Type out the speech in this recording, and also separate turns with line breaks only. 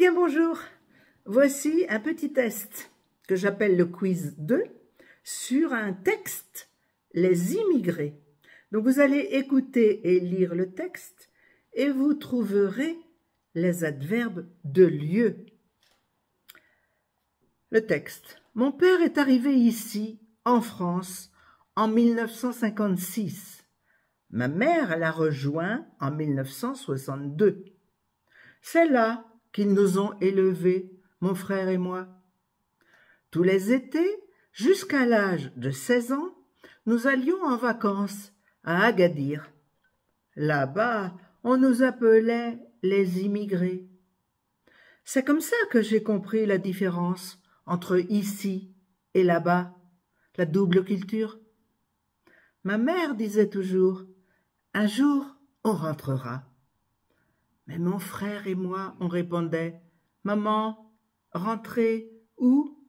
bien bonjour, voici un petit test que j'appelle le quiz 2 sur un texte, les immigrés. Donc vous allez écouter et lire le texte et vous trouverez les adverbes de lieu. Le texte. Mon père est arrivé ici, en France, en 1956. Ma mère l'a rejoint en 1962. C'est là qu'ils nous ont élevés, mon frère et moi. Tous les étés, jusqu'à l'âge de seize ans, nous allions en vacances à Agadir. Là-bas, on nous appelait les immigrés. C'est comme ça que j'ai compris la différence entre ici et là-bas, la double culture. Ma mère disait toujours Un jour, on rentrera. Mais mon frère et moi, on répondait Maman, rentrer où?